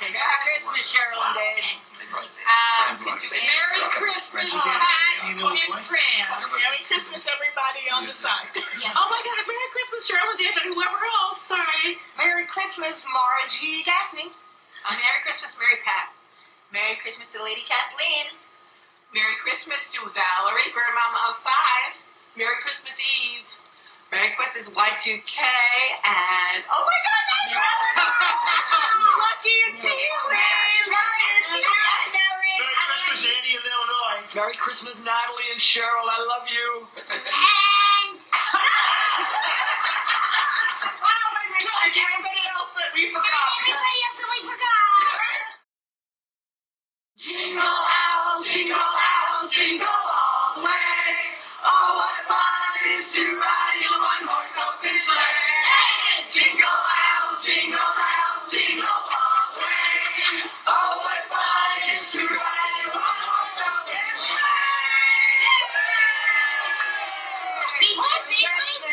Merry Christmas, Cheryl and Dave. Uh, Merry Christmas, Pat and Fran. Merry Christmas, everybody on the side. Oh my God, Merry Christmas, Cheryl and Dave and whoever else. Sorry. Merry Christmas, Margie Gaffney. Uh, Merry Christmas, Mary Pat. Merry Christmas to Lady Kathleen. Merry Christmas to Valerie, Grandmama of five. Merry Christmas Eve. Merry Christmas Y2K and oh my God, I Merry- Merry Christmas, Natalie and Cheryl. I love you. And Everybody else that we forgot. everybody else that we forgot. Jingle owls, jingle owls, jingle all the way. Oh, what fun it is to ride in a one-horse open sleigh. Happy birthday!